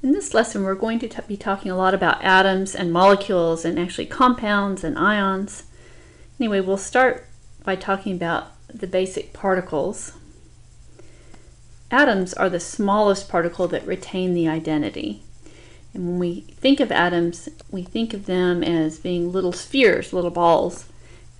In this lesson, we're going to be talking a lot about atoms and molecules and actually compounds and ions. Anyway, we'll start by talking about the basic particles. Atoms are the smallest particle that retain the identity. And when we think of atoms, we think of them as being little spheres, little balls.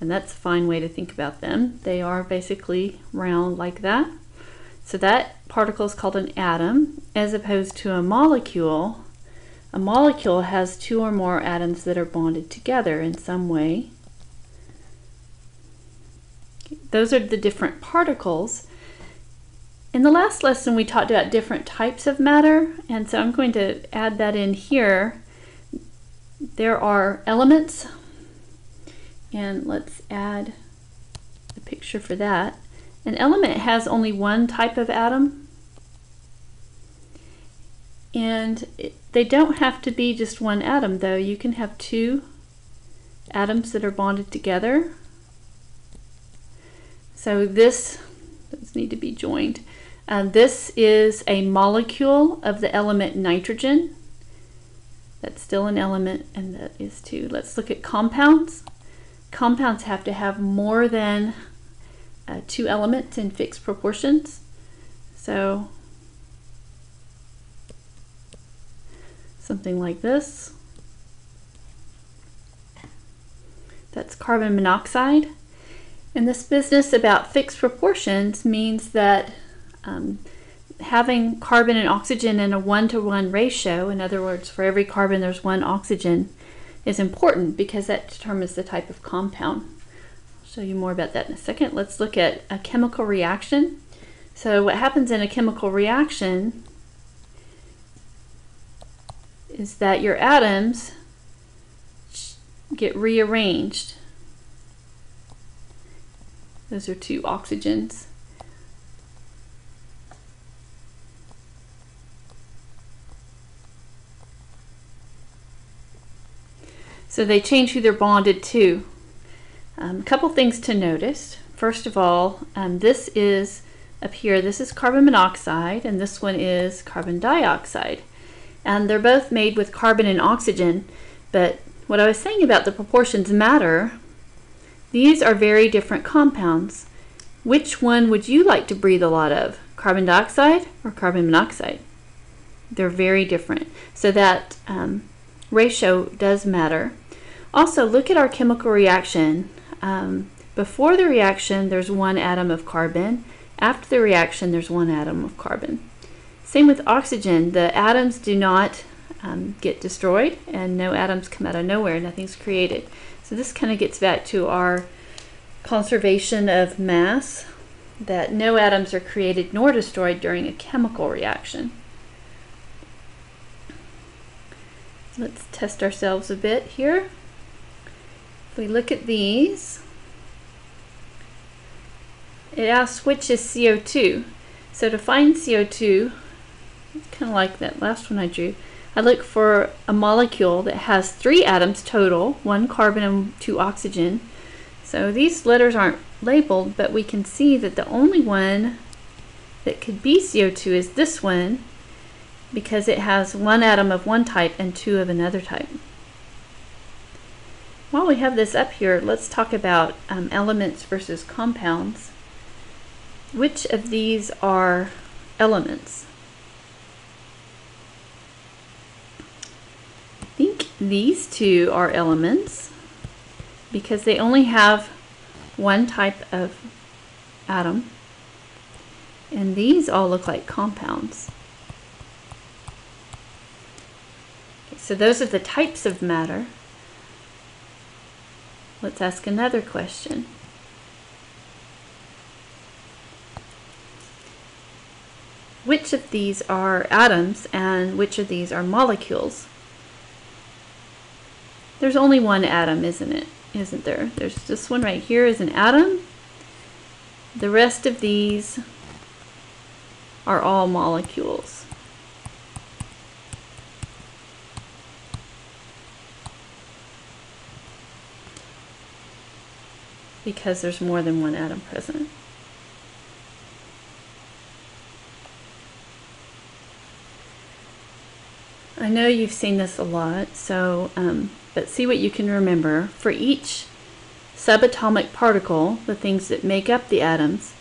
And that's a fine way to think about them. They are basically round like that. So that particle is called an atom as opposed to a molecule. A molecule has two or more atoms that are bonded together in some way. Those are the different particles. In the last lesson we talked about different types of matter and so I'm going to add that in here. There are elements and let's add a picture for that. An element has only one type of atom. And they don't have to be just one atom though. You can have two atoms that are bonded together. So this, those need to be joined. Uh, this is a molecule of the element nitrogen. That's still an element and that is two. Let's look at compounds. Compounds have to have more than uh, two elements in fixed proportions. So something like this. That's carbon monoxide. And this business about fixed proportions means that um, having carbon and oxygen in a one-to-one -one ratio, in other words, for every carbon there's one oxygen, is important because that determines the type of compound I'll show you more about that in a second. Let's look at a chemical reaction. So what happens in a chemical reaction is that your atoms get rearranged. Those are two oxygens. So they change who they're bonded to. Um, a couple things to notice. First of all, um, this is up here, this is carbon monoxide and this one is carbon dioxide. And they're both made with carbon and oxygen, but what I was saying about the proportions matter. These are very different compounds. Which one would you like to breathe a lot of? Carbon dioxide or carbon monoxide? They're very different. So that um, ratio does matter. Also, look at our chemical reaction. Um, before the reaction, there's one atom of carbon. After the reaction, there's one atom of carbon. Same with oxygen. The atoms do not um, get destroyed and no atoms come out of nowhere. Nothing's created. So this kind of gets back to our conservation of mass, that no atoms are created nor destroyed during a chemical reaction. Let's test ourselves a bit here If we look at these, it asks which is CO2. So to find CO2, kind of like that last one I drew, I look for a molecule that has three atoms total, one carbon and two oxygen. So these letters aren't labeled, but we can see that the only one that could be CO2 is this one because it has one atom of one type and two of another type. While we have this up here, let's talk about um, elements versus compounds. Which of these are elements? I think these two are elements because they only have one type of atom. And these all look like compounds. So those are the types of matter. Let's ask another question. Which of these are atoms and which of these are molecules? There's only one atom, isn't it? Isn't there? There's this one right here is an atom. The rest of these are all molecules. because there's more than one atom present. I know you've seen this a lot, so um, but see what you can remember. For each subatomic particle, the things that make up the atoms,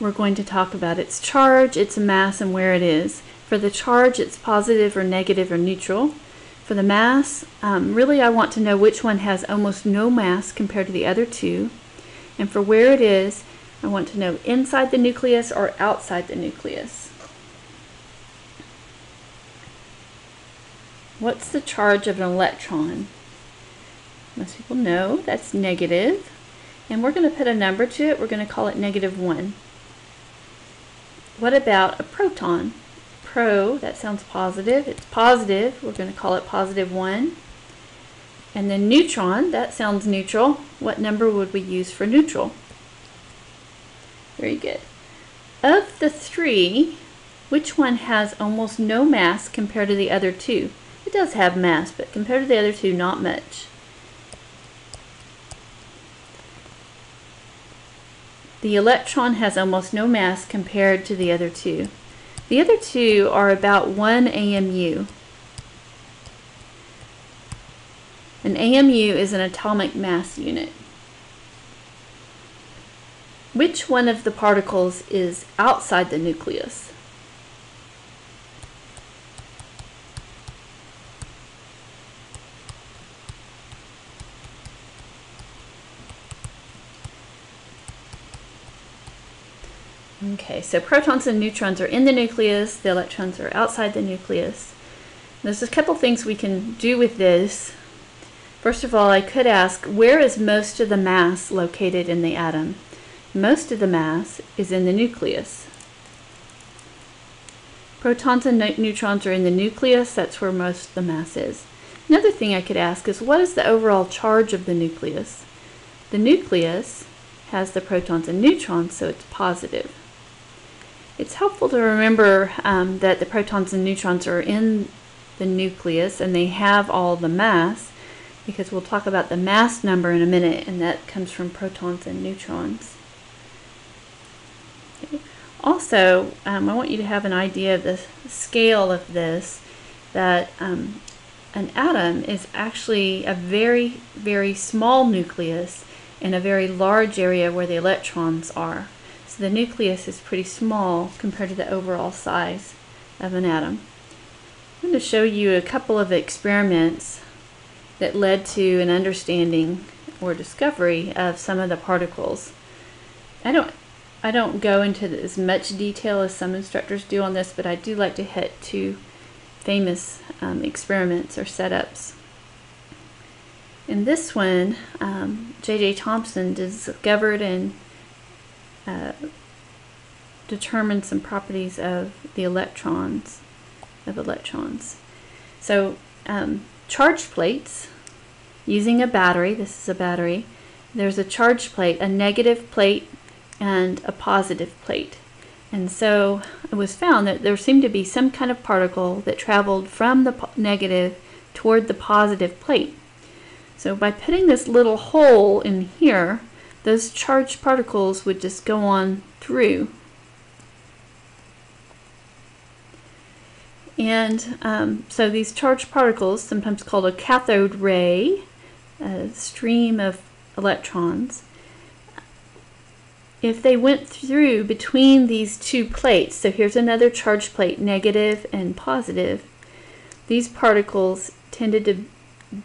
we're going to talk about its charge, its mass, and where it is. For the charge, it's positive or negative or neutral. For the mass, um, really I want to know which one has almost no mass compared to the other two. And for where it is, I want to know inside the nucleus or outside the nucleus. What's the charge of an electron? Most people know that's negative. And we're going to put a number to it. We're going to call it negative 1. What about a proton? Pro, that sounds positive. It's positive. We're going to call it positive 1. And then neutron, that sounds neutral. What number would we use for neutral? Very good. Of the three, which one has almost no mass compared to the other two? Does have mass, but compared to the other two, not much. The electron has almost no mass compared to the other two. The other two are about 1 AMU. An AMU is an atomic mass unit. Which one of the particles is outside the nucleus? Okay, so protons and neutrons are in the nucleus, the electrons are outside the nucleus. There's a couple things we can do with this. First of all, I could ask, where is most of the mass located in the atom? Most of the mass is in the nucleus. Protons and neutrons are in the nucleus, that's where most of the mass is. Another thing I could ask is, what is the overall charge of the nucleus? The nucleus has the protons and neutrons, so it's positive. It's helpful to remember um, that the protons and neutrons are in the nucleus and they have all the mass because we'll talk about the mass number in a minute and that comes from protons and neutrons. Also, um, I want you to have an idea of the scale of this, that um, an atom is actually a very, very small nucleus in a very large area where the electrons are. So the nucleus is pretty small compared to the overall size of an atom. I'm going to show you a couple of experiments that led to an understanding or discovery of some of the particles. I don't I don't go into as much detail as some instructors do on this, but I do like to hit two famous um, experiments or setups. In this one, J.J. Um, Thomson discovered and uh, determine some properties of the electrons, of electrons. So um, charge plates, using a battery, this is a battery, there's a charge plate, a negative plate, and a positive plate. And so it was found that there seemed to be some kind of particle that traveled from the negative toward the positive plate. So by putting this little hole in here, those charged particles would just go on through. And um, so these charged particles, sometimes called a cathode ray, a stream of electrons, if they went through between these two plates, so here's another charged plate, negative and positive, these particles tended to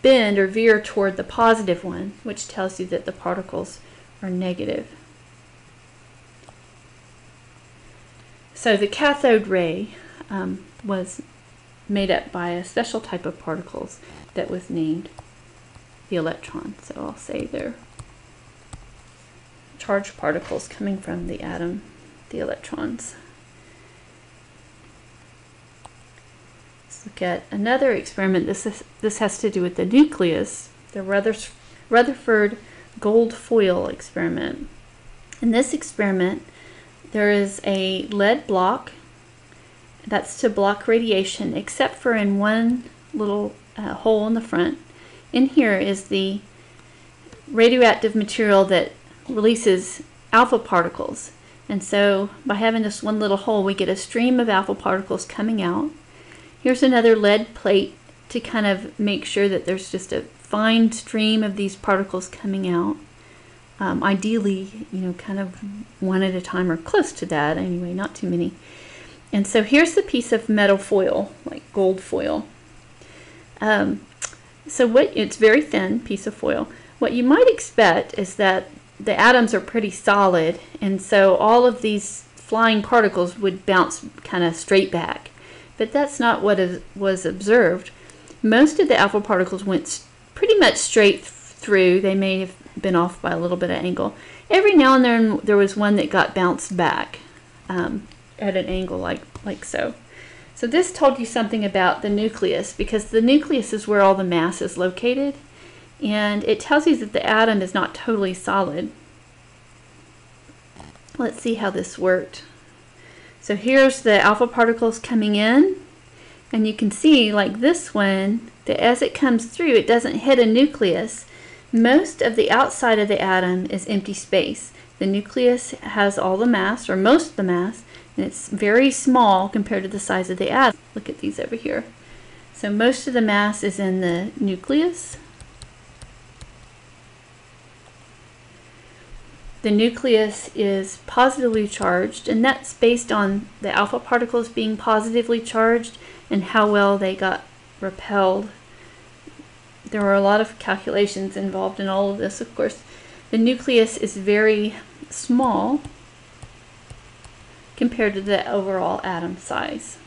bend or veer toward the positive one, which tells you that the particles are negative. So the cathode ray um, was made up by a special type of particles that was named the electron. So I'll say they're charged particles coming from the atom, the electrons. Let's look at another experiment. This, is, this has to do with the nucleus, the Rutherford gold foil experiment. In this experiment, there is a lead block that's to block radiation, except for in one little uh, hole in the front. In here is the radioactive material that releases alpha particles. And so by having this one little hole, we get a stream of alpha particles coming out. Here's another lead plate to kind of make sure that there's just a fine stream of these particles coming out. Um, ideally, you know, kind of one at a time or close to that anyway, not too many. And so here's the piece of metal foil, like gold foil. Um, so what it's very thin piece of foil. What you might expect is that the atoms are pretty solid, and so all of these flying particles would bounce kind of straight back. But that's not what is, was observed. Most of the alpha particles went pretty much straight through. They may have been off by a little bit of angle. Every now and then there was one that got bounced back um, at an angle like, like so. So this told you something about the nucleus because the nucleus is where all the mass is located and it tells you that the atom is not totally solid. Let's see how this worked. So here's the alpha particles coming in and you can see like this one that as it comes through it doesn't hit a nucleus. Most of the outside of the atom is empty space. The nucleus has all the mass or most of the mass and it's very small compared to the size of the atom. Look at these over here. So most of the mass is in the nucleus. The nucleus is positively charged, and that's based on the alpha particles being positively charged and how well they got repelled. There were a lot of calculations involved in all of this, of course. The nucleus is very small, compared to the overall atom size.